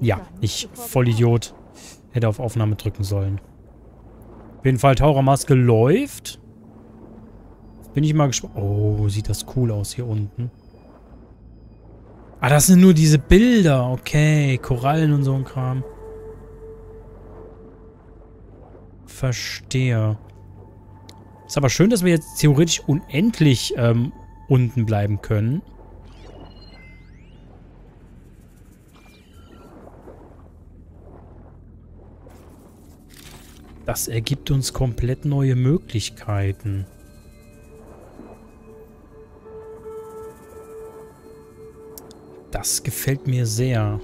Ja, ich Vollidiot hätte auf Aufnahme drücken sollen. Auf jeden Fall, Tauchermaske läuft. Bin ich mal gespannt. Oh, sieht das cool aus hier unten. Ah, das sind nur diese Bilder. Okay, Korallen und so ein Kram. Verstehe. Ist aber schön, dass wir jetzt theoretisch unendlich ähm, unten bleiben können. Das ergibt uns komplett neue Möglichkeiten. Das gefällt mir sehr.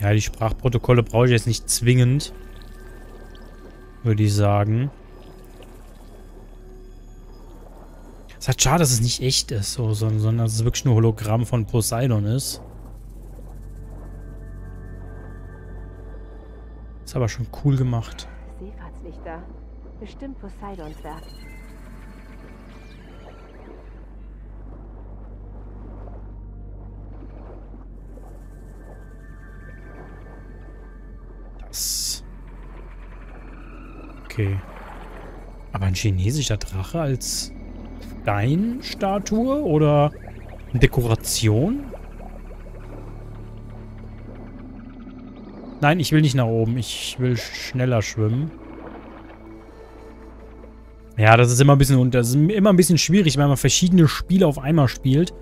Ja, die Sprachprotokolle brauche ich jetzt nicht zwingend. Würde ich sagen. Es ist halt schade, dass es nicht echt ist, so, sondern dass es wirklich nur Hologramm von Poseidon ist. Ist aber schon cool gemacht. Seefahrtslichter. Bestimmt Poseidons Werk. Das. Okay. Aber ein chinesischer Drache als Steinstatue oder Dekoration? Nein, ich will nicht nach oben. Ich will schneller schwimmen. Ja, das ist immer ein bisschen das ist immer ein bisschen schwierig, wenn man verschiedene Spiele auf einmal spielt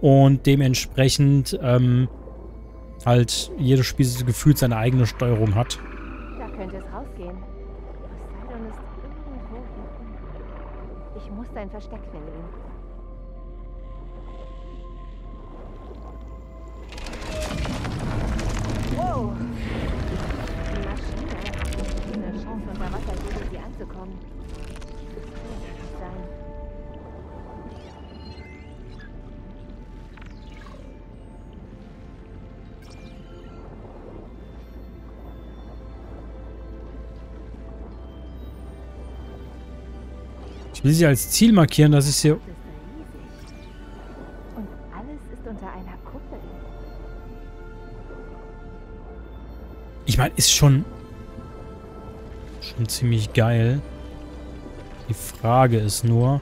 und dementsprechend ähm, halt jedes Spiel gefühlt seine eigene Steuerung hat. Da könnte es rausgehen. Poseidon ist irgendwo hier. Ich muss dein Versteck finden. Wow. Ich will sie als Ziel markieren, dass ich sie... Ich meine, ist schon... Schon ziemlich geil. Die Frage ist nur...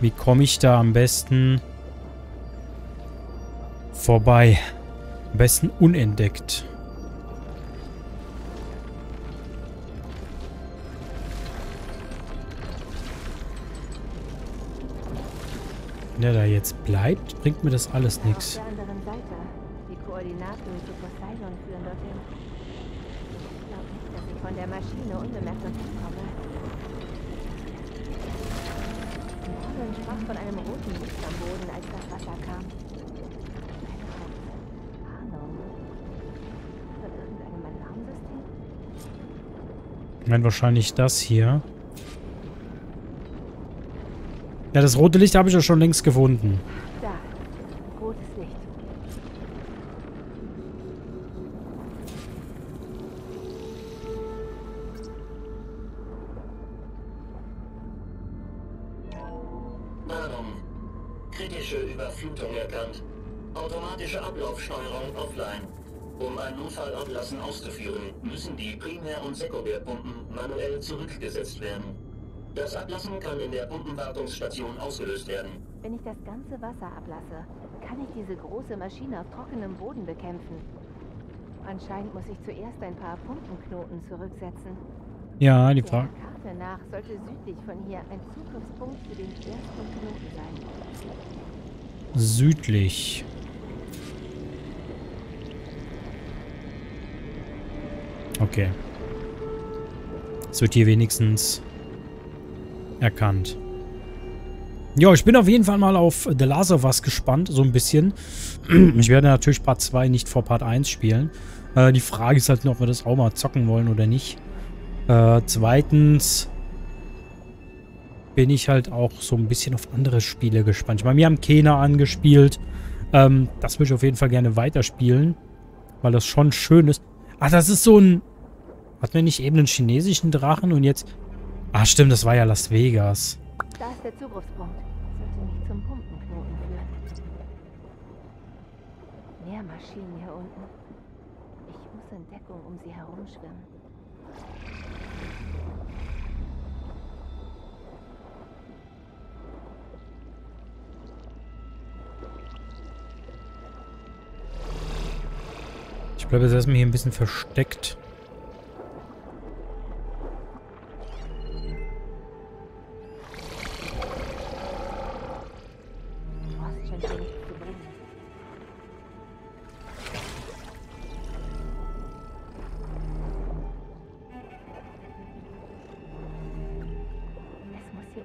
Wie komme ich da am besten... vorbei? Am besten unentdeckt. Wenn er da jetzt bleibt, bringt mir das alles nichts. Maschine unbemerkt dorthin komme. Morgan sprach von einem roten Licht am Boden, als das Wasser kam. Ahnung. Von irgendeinem Alarmsystem? Ich meine wahrscheinlich das hier. Ja, das rote Licht habe ich ja schon längst gefunden. Pumpenwartungsstation ausgelöst werden. Wenn ich das ganze Wasser ablasse, kann ich diese große Maschine auf trockenem Boden bekämpfen. Anscheinend muss ich zuerst ein paar Pumpenknoten zurücksetzen. Ja, die Frage. Der Karte nach sollte südlich von hier ein Zugriffspunkt für den ersten Knoten sein. Südlich. Okay. Es wird hier wenigstens erkannt. Ja, ich bin auf jeden Fall mal auf The Last of Us gespannt, so ein bisschen. Ich werde natürlich Part 2 nicht vor Part 1 spielen. Äh, die Frage ist halt nur, ob wir das auch mal zocken wollen oder nicht. Äh, zweitens bin ich halt auch so ein bisschen auf andere Spiele gespannt. Ich meine, wir haben Kena angespielt. Ähm, das würde ich auf jeden Fall gerne weiterspielen, weil das schon schön ist. Ach, das ist so ein... Hatten wir nicht eben einen chinesischen Drachen und jetzt Ah, stimmt, das war ja Las Vegas. Da ist der Zugriffspunkt. Sollte nicht zum Pumpenknoten führen. Mehr Maschinen hier unten. Ich muss in Deckung um sie herumschwimmen. Ich bleibe jetzt erstmal hier ein bisschen versteckt.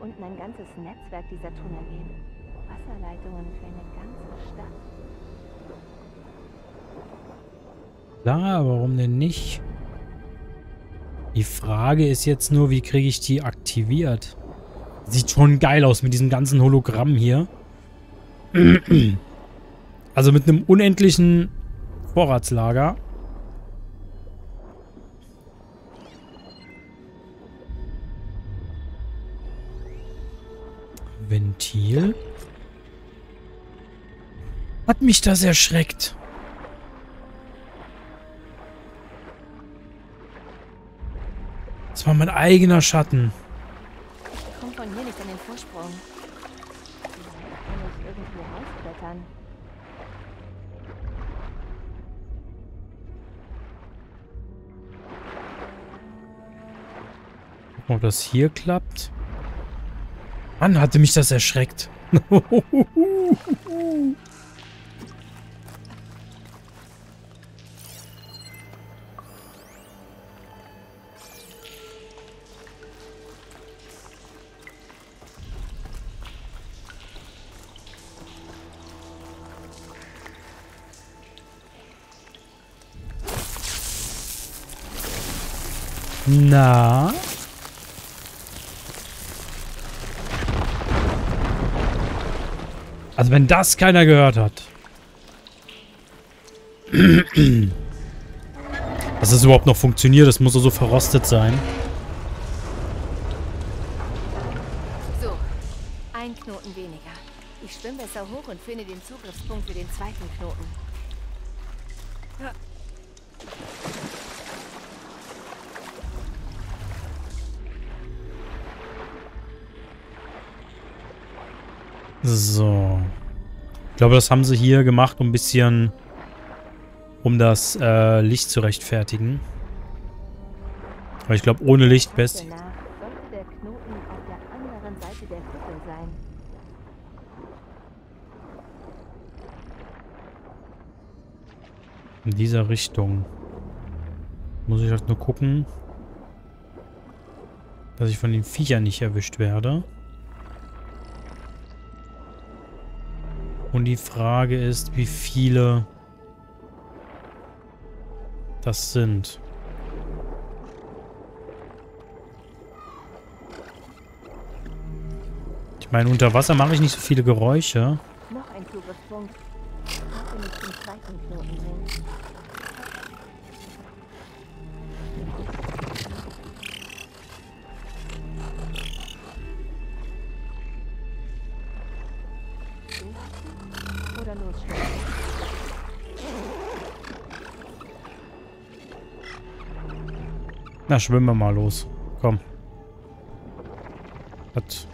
Unten ein ganzes Netzwerk dieser Tunnel geben. Wasserleitungen für eine ganze Stadt. Klar, warum denn nicht? Die Frage ist jetzt nur, wie kriege ich die aktiviert? Sieht schon geil aus mit diesem ganzen Hologramm hier. Also mit einem unendlichen Vorratslager. Hat mich das erschreckt. Das war mein eigener Schatten. Ich komme von hier nicht an den Vorsprung. Kann ich. Gucken, ob das hier klappt. Mann, hatte mich das erschreckt. Na? Also wenn das keiner gehört hat. Dass es überhaupt noch funktioniert, das muss so verrostet sein. So, ein Knoten weniger. Ich schwimme besser hoch und finde den Zugriffspunkt für den zweiten Knoten. So. Ich glaube, das haben sie hier gemacht, um ein bisschen... um das äh, Licht zu rechtfertigen. Aber ich glaube, ohne Licht best... In dieser Richtung. Muss ich halt nur gucken, dass ich von den Viechern nicht erwischt werde. Und die Frage ist, wie viele das sind. Ich meine, unter Wasser mache ich nicht so viele Geräusche. Na, schwimmen wir mal los. Komm. Hat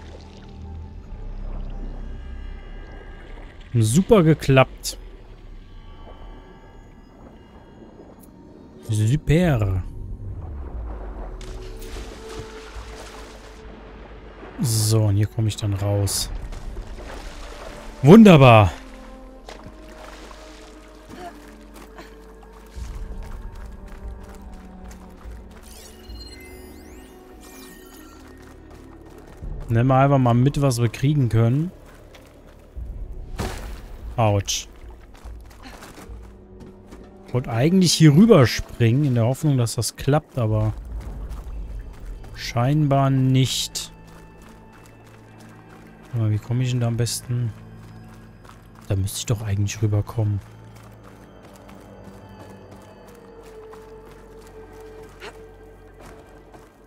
super geklappt. Super. So, und hier komme ich dann raus. Wunderbar. Nehmen wir einfach mal mit, was wir kriegen können. Autsch. Wollte eigentlich hier rüber springen, in der Hoffnung, dass das klappt, aber scheinbar nicht. Wie komme ich denn da am besten? Da müsste ich doch eigentlich rüberkommen.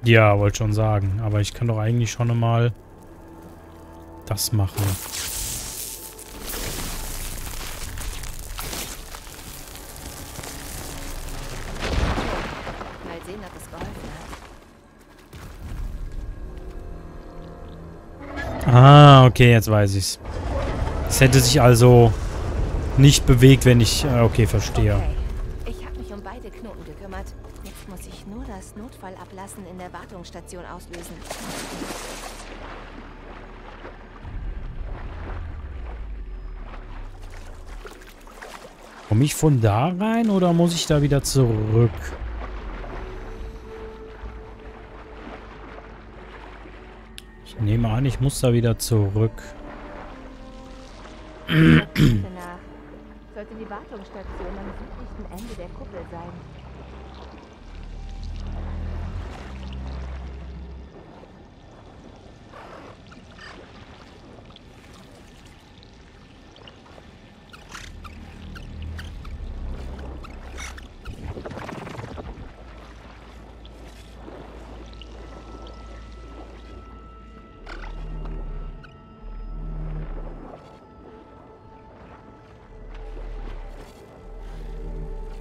Ja, wollte schon sagen. Aber ich kann doch eigentlich schon einmal das machen. Ah, okay, jetzt weiß ich's. Es hätte sich also nicht bewegt, wenn ich... Äh, okay, verstehe. Okay. Das Notfallablassen in der Wartungsstation auslösen. Komme ich von da rein oder muss ich da wieder zurück? Ich nehme an, ich muss da wieder zurück. Sollte die Wartungsstation am südlichsten Ende der Kuppel sein.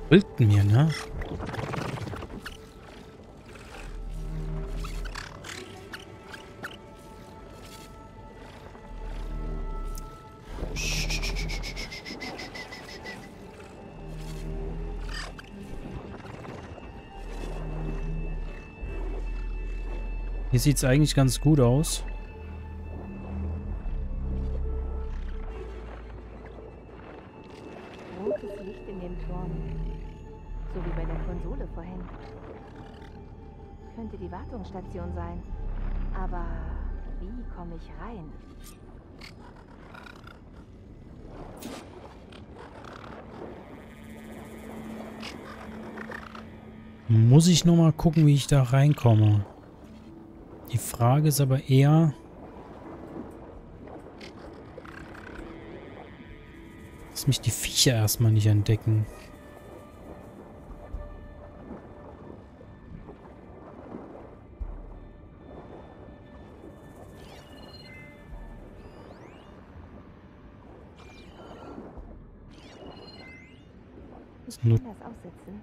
Brüllt mir, ne? Hier sieht es eigentlich ganz gut aus. Rein? Muss ich noch mal gucken, wie ich da reinkomme. Die Frage ist aber eher... Dass mich die Viecher erstmal nicht entdecken. Aussitzen.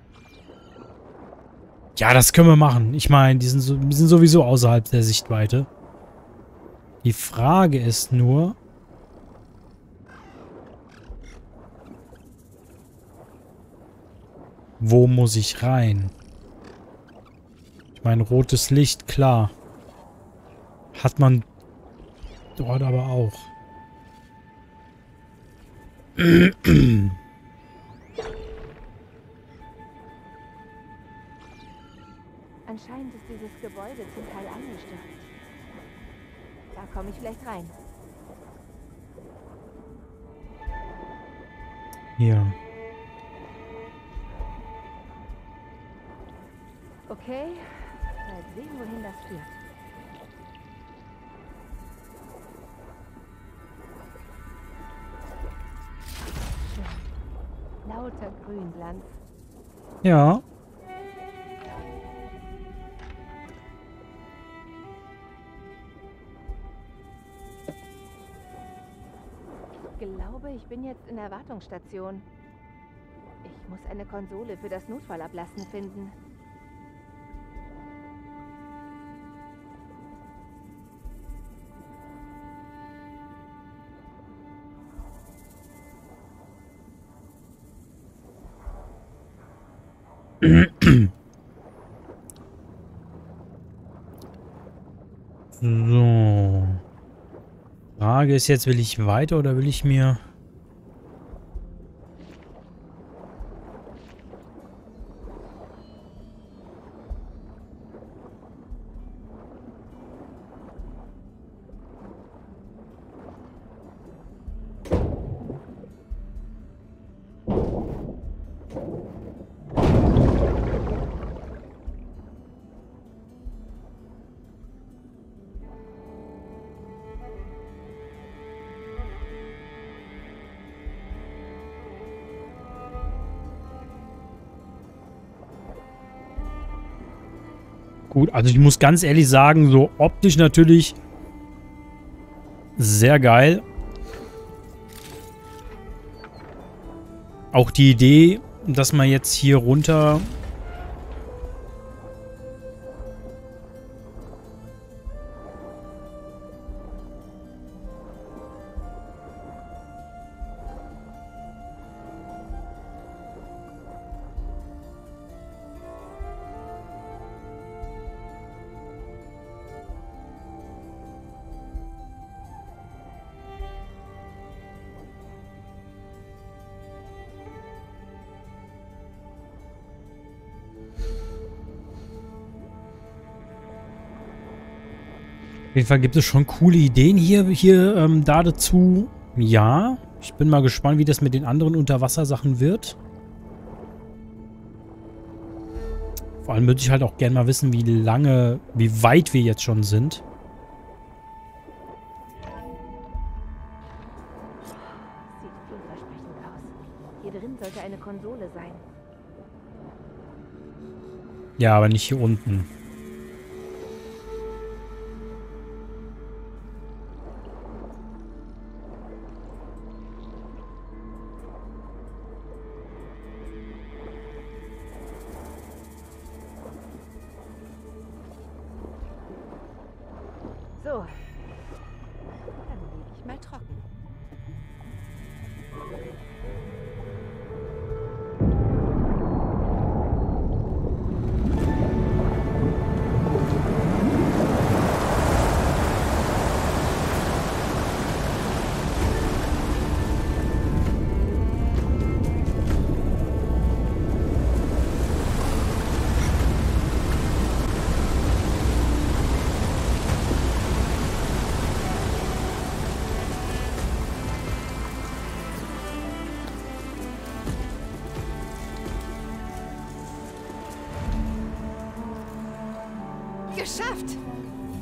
Ja, das können wir machen. Ich meine, die sind, so, die sind sowieso außerhalb der Sichtweite. Die Frage ist nur... Wo muss ich rein? Ich meine, rotes Licht, klar. Hat man dort aber auch. ist dieses Gebäude zum Teil angestürzt. Da komme ich vielleicht rein. Hier. Okay, mal sehen, wohin das führt. Schön. Lauter Grünglanz. Ja. Bin jetzt in der Wartungsstation. Ich muss eine Konsole für das Notfallablassen finden. So. Frage ist jetzt, will ich weiter oder will ich mir... Gut, also ich muss ganz ehrlich sagen, so optisch natürlich sehr geil. Auch die Idee, dass man jetzt hier runter... jeden Fall gibt es schon coole Ideen hier, hier ähm, da dazu. Ja, ich bin mal gespannt, wie das mit den anderen Unterwassersachen wird. Vor allem würde ich halt auch gerne mal wissen, wie lange, wie weit wir jetzt schon sind. Sieht vielversprechend aus. Hier drin sollte eine Konsole sein. Ja, aber nicht hier unten.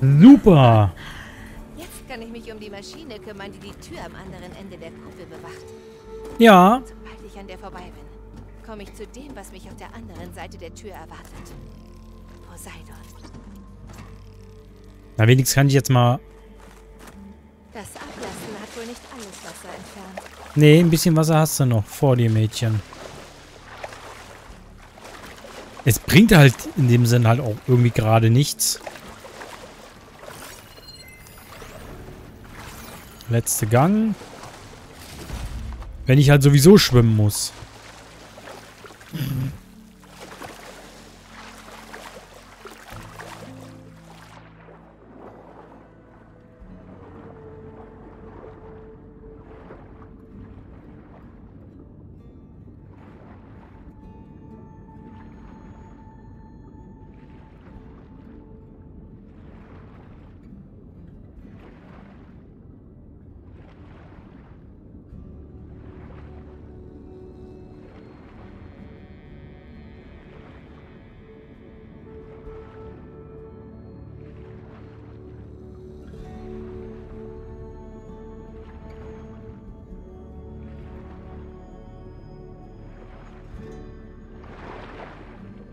Super! Jetzt kann ich mich um die Maschine kümmern, die die Tür am anderen Ende der Kuppel bewacht. Ja, Sobald ich an der vorbei bin, komme ich zu dem, was mich auf der anderen Seite der Tür erwartet. Poseidon. na wenigstens kann ich jetzt mal... Das Ablassen hat wohl nicht alles Wasser entfernt. Nee, ein bisschen Wasser hast du noch vor dir, Mädchen. Es bringt halt in dem Sinn halt auch irgendwie gerade nichts. Letzte Gang. Wenn ich halt sowieso schwimmen muss.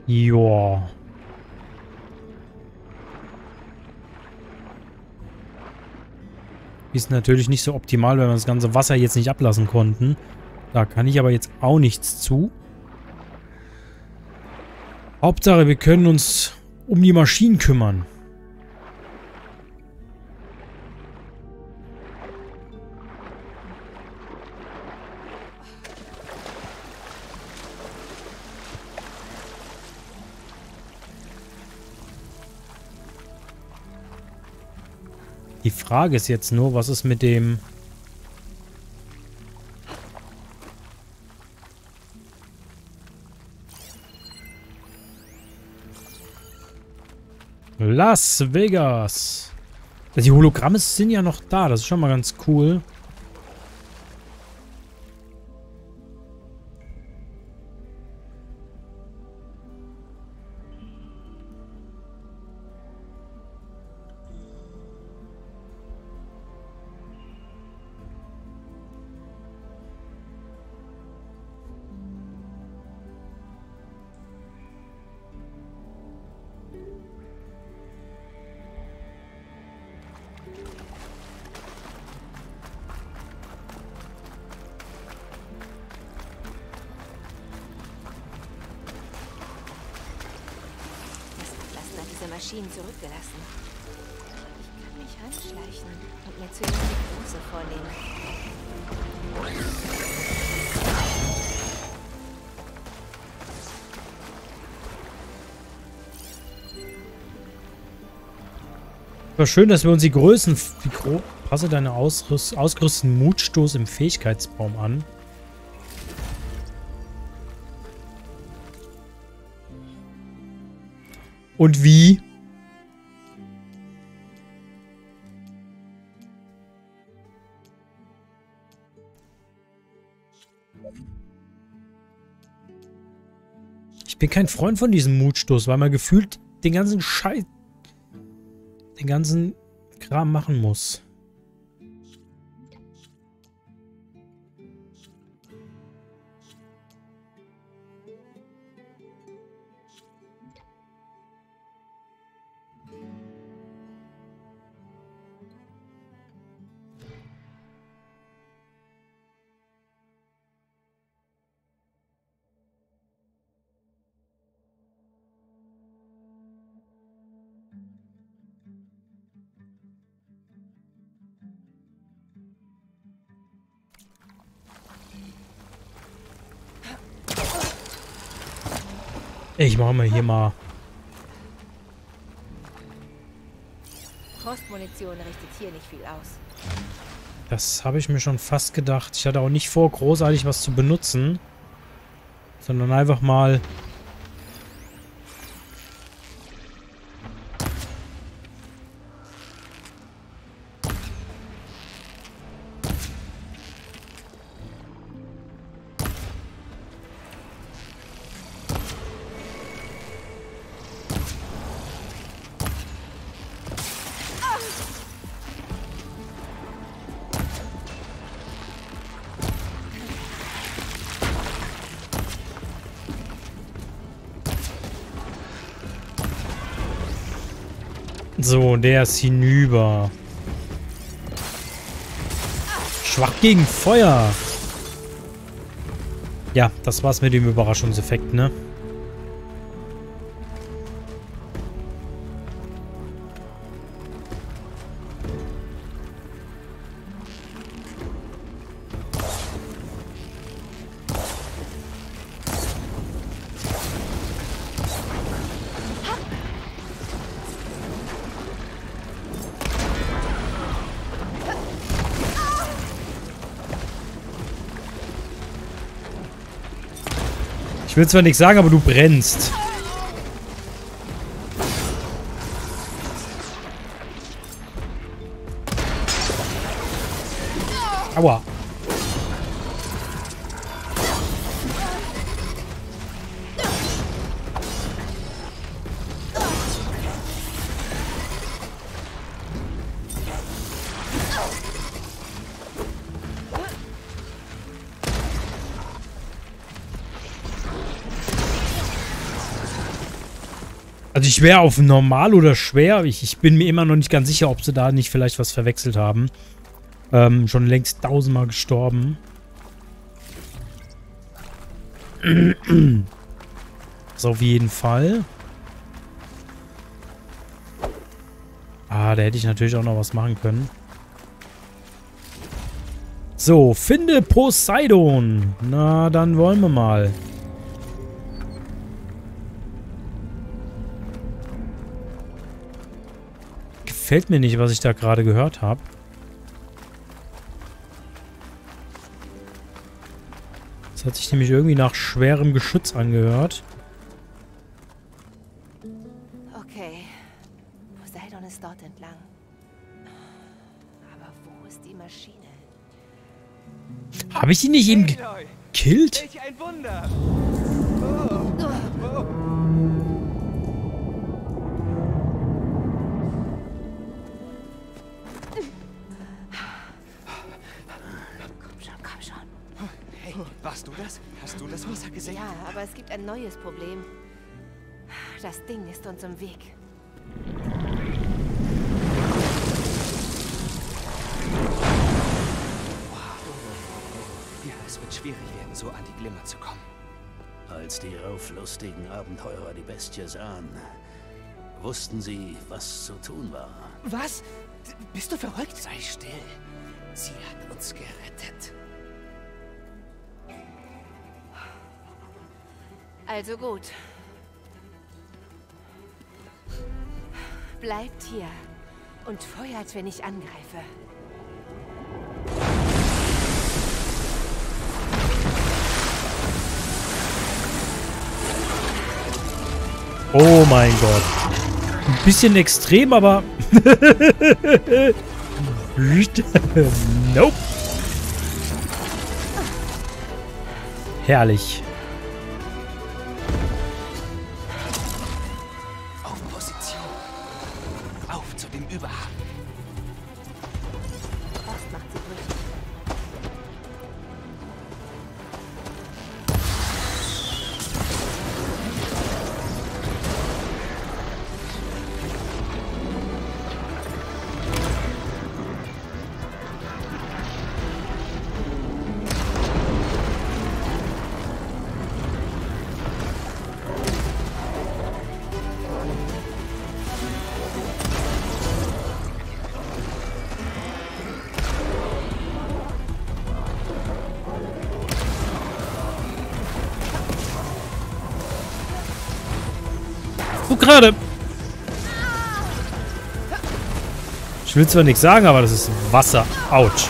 Joa. Ist natürlich nicht so optimal, wenn wir das ganze Wasser jetzt nicht ablassen konnten. Da kann ich aber jetzt auch nichts zu. Hauptsache, wir können uns um die Maschinen kümmern. Die Frage ist jetzt nur, was ist mit dem... Las Vegas. Die Hologramme sind ja noch da. Das ist schon mal ganz cool. War schön, dass wir uns die Größen... Die Gro Passe deine Ausrüst ausgerüsteten Mutstoß im Fähigkeitsbaum an. Und wie? Ich bin kein Freund von diesem Mutstoß, weil man gefühlt den ganzen Scheiß den ganzen Kram machen muss. Ich mache mal hier mal. Frostmunition richtet hier nicht viel aus. Das habe ich mir schon fast gedacht. Ich hatte auch nicht vor, großartig was zu benutzen. Sondern einfach mal So, der ist hinüber. Schwach gegen Feuer. Ja, das war's mit dem Überraschungseffekt, ne? Ich will zwar nichts sagen, aber du brennst. Aua. Ich wäre auf normal oder schwer. Ich, ich, bin mir immer noch nicht ganz sicher, ob sie da nicht vielleicht was verwechselt haben. Ähm, schon längst tausendmal gestorben. Das auf jeden Fall. Ah, da hätte ich natürlich auch noch was machen können. So, finde Poseidon. Na, dann wollen wir mal. Gefällt mir nicht, was ich da gerade gehört habe. Das hat sich nämlich irgendwie nach schwerem Geschütz angehört. Okay. Poseidon ist dort entlang. Aber wo ist die Maschine? Habe ich ihn nicht eben gekillt? Welch ein Wunder! Hast du das Wasser gesehen? Ja, aber es gibt ein neues Problem. Das Ding ist uns im Weg. Ja, es wird schwierig werden, so an die Glimmer zu kommen. Als die rauflustigen Abenteurer die Bestie sahen, wussten sie, was zu tun war. Was? Bist du verrückt? Sei still. Sie hat uns gerettet. Also gut. Bleibt hier und feuert, wenn ich angreife. Oh mein Gott. Ein bisschen extrem, aber... nope. Herrlich. Wo gerade? Ich will zwar nichts sagen, aber das ist Wasser. Autsch.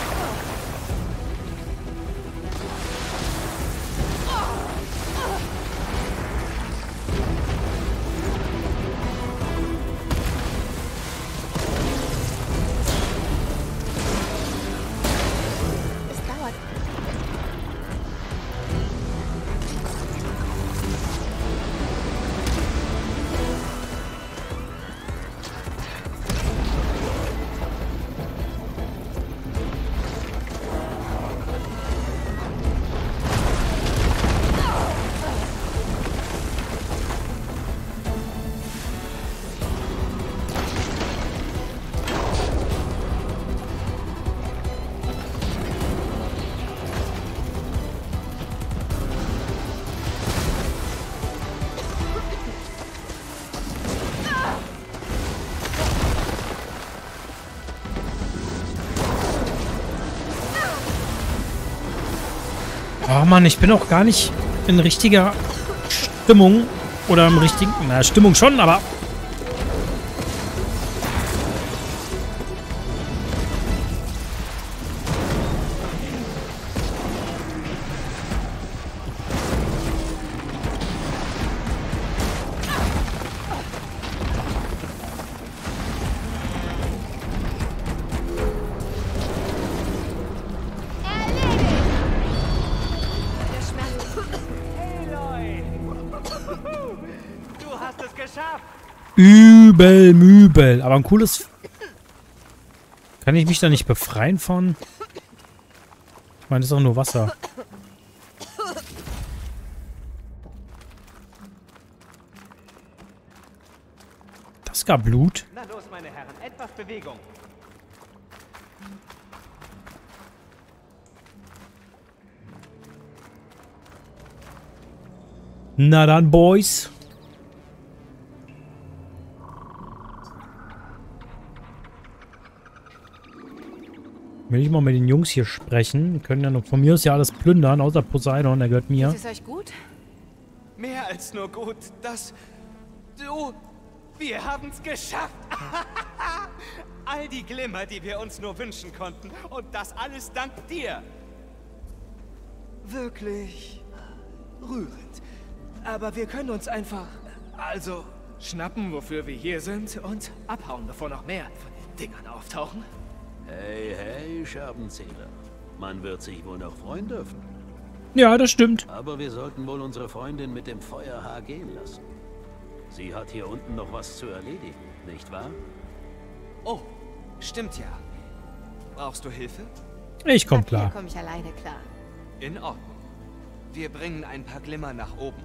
Mann, ich bin auch gar nicht in richtiger Stimmung. Oder im richtigen... Na, Stimmung schon, aber... Übel, mübel. Aber ein cooles... Kann ich mich da nicht befreien von? Ich meine, das ist doch nur Wasser. Das gab Blut. Na los, meine Herren, etwas Bewegung. Na dann, Boys. Will ich mal mit den Jungs hier sprechen. Die können ja noch von mir aus ja alles plündern, außer Poseidon, der gehört mir. Ist es euch gut? Mehr als nur gut, dass du... Wir haben's geschafft! All die Glimmer, die wir uns nur wünschen konnten. Und das alles dank dir. Wirklich rührend. Aber wir können uns einfach, also, schnappen, wofür wir hier sind und abhauen, bevor noch mehr von den Dingern auftauchen. Hey, hey, Scherbenzähler. Man wird sich wohl noch freuen dürfen. Ja, das stimmt. Aber wir sollten wohl unsere Freundin mit dem Feuerhaar gehen lassen. Sie hat hier unten noch was zu erledigen, nicht wahr? Oh, stimmt ja. Brauchst du Hilfe? Ich komm Hier klar. komme ich alleine klar. In Ordnung. Wir bringen ein paar Glimmer nach oben.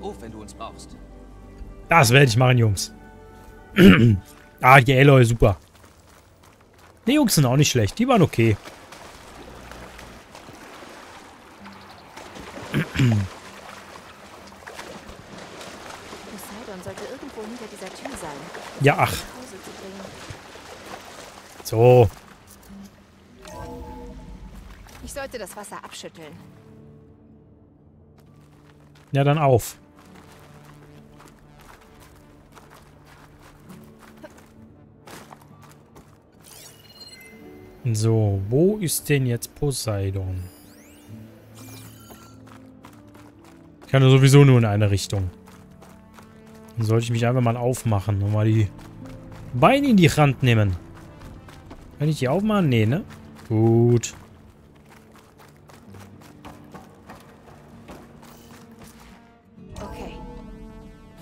Ruf, wenn du uns brauchst. Das werde ich machen, Jungs. ah, die Aloy, super. Die Jungs sind auch nicht schlecht. Die waren okay. Ja, ach. So. Ich sollte das Wasser abschütteln. Ja, dann auf. So, wo ist denn jetzt Poseidon? Ich kann sowieso nur in eine Richtung. Dann sollte ich mich einfach mal aufmachen und mal die Beine in die Hand nehmen. Kann ich die aufmachen? Nee, ne? Gut. Okay.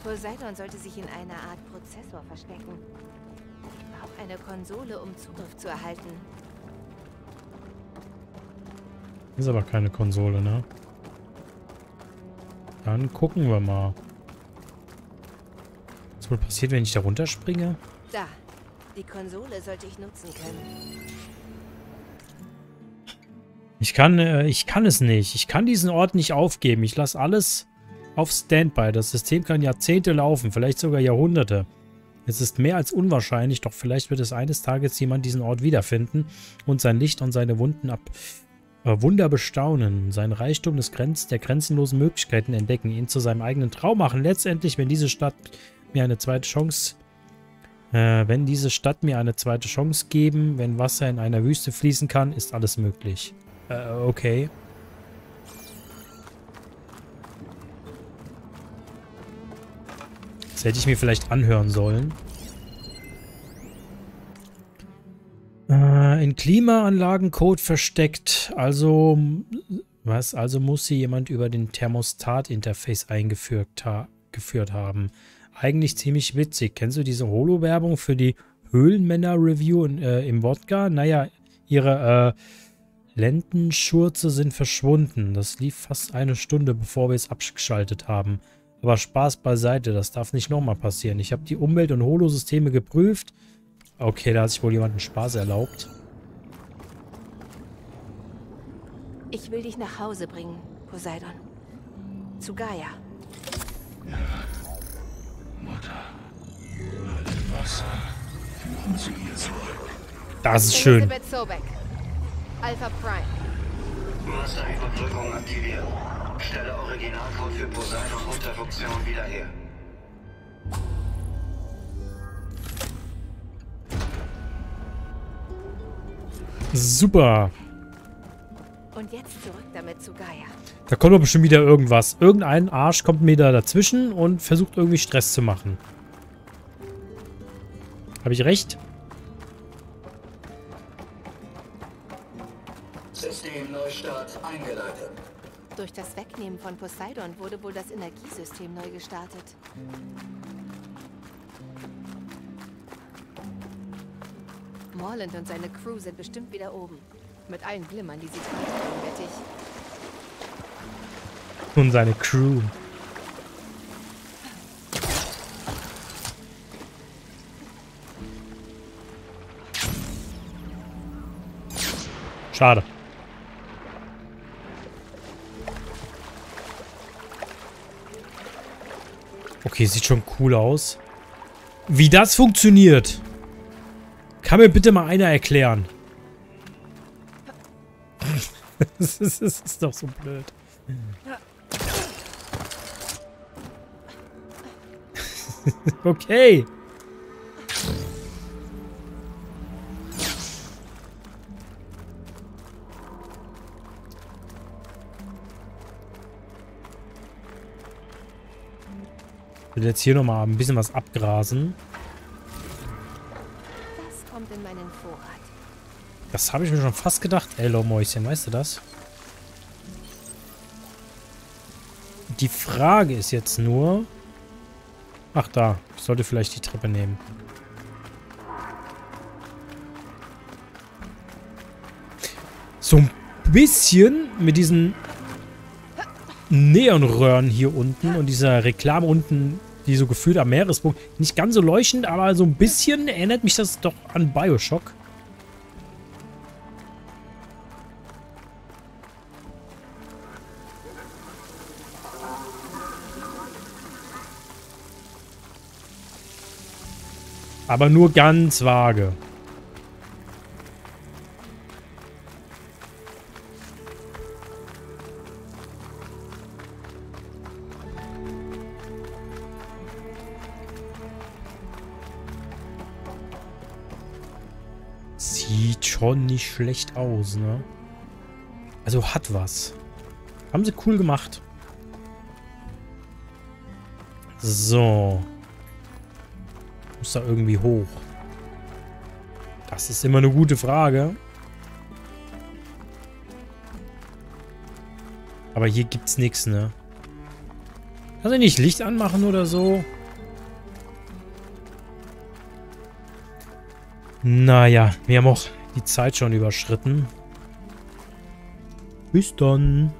Poseidon sollte sich in einer Art Prozessor verstecken. Ich brauche eine Konsole, um Zugriff zu erhalten. Ist aber keine Konsole, ne? Dann gucken wir mal. Was wohl passiert, wenn ich da runterspringe? Da. Die Konsole sollte ich nutzen können. Ich kann, äh, ich kann es nicht. Ich kann diesen Ort nicht aufgeben. Ich lasse alles auf Standby. Das System kann Jahrzehnte laufen, vielleicht sogar Jahrhunderte. Es ist mehr als unwahrscheinlich, doch vielleicht wird es eines Tages jemand diesen Ort wiederfinden und sein Licht und seine Wunden ab Wunder bestaunen, sein Reichtum des Grenz der grenzenlosen Möglichkeiten entdecken, ihn zu seinem eigenen Traum machen. Letztendlich, wenn diese Stadt mir eine zweite Chance äh, wenn diese Stadt mir eine zweite Chance geben, wenn Wasser in einer Wüste fließen kann, ist alles möglich. Äh, okay. Das hätte ich mir vielleicht anhören sollen. In Klimaanlagencode versteckt. Also, was? Also muss sie jemand über den Thermostat-Interface eingeführt ha geführt haben. Eigentlich ziemlich witzig. Kennst du diese Holo-Werbung für die Höhlenmänner-Review äh, im Wodka? Naja, ihre äh, Lendenschurze sind verschwunden. Das lief fast eine Stunde, bevor wir es abgeschaltet haben. Aber Spaß beiseite, das darf nicht nochmal passieren. Ich habe die Umwelt- und Holosysteme geprüft. Okay, da hat sich wohl jemand Spaß erlaubt. Ich will dich nach Hause bringen, Poseidon. Zu Gaia. Ja. Mutter, alle Wasser führen zu ihr zurück. Das ist schön. Sobek. Alpha Prime. Masterüberprüfung aktiviert. Stelle Originalcode für Poseidon unter Funktion wieder her. Super. Und jetzt zurück damit zu Gaia. Da kommt doch bestimmt wieder irgendwas. Irgendein Arsch kommt mir da dazwischen und versucht irgendwie Stress zu machen. Habe ich recht? Systemneustart eingeleitet. Durch das Wegnehmen von Poseidon wurde wohl das Energiesystem neu gestartet. Morland und seine Crew sind bestimmt wieder oben. Mit allen Glimmern, die sie tragen, wette ich. Und seine Crew. Schade. Okay, sieht schon cool aus. Wie das funktioniert. Kann mir bitte mal einer erklären. das, ist, das ist doch so blöd. okay. Ich will jetzt hier nochmal ein bisschen was abgrasen. Das kommt in meinen Vorrat. Das habe ich mir schon fast gedacht, Hello Mäuschen, weißt du das? Die Frage ist jetzt nur... Ach da, ich sollte vielleicht die Treppe nehmen. So ein bisschen mit diesen Neonröhren hier unten und dieser Reklame unten, die so gefühlt am Meeresboden, nicht ganz so leuchtend, aber so ein bisschen erinnert mich das doch an Bioshock. Aber nur ganz vage. Sieht schon nicht schlecht aus, ne? Also hat was. Haben sie cool gemacht. So muss da irgendwie hoch. Das ist immer eine gute Frage. Aber hier gibt's nichts, ne? Kann ich nicht Licht anmachen oder so? Naja, wir haben auch die Zeit schon überschritten. Bis dann.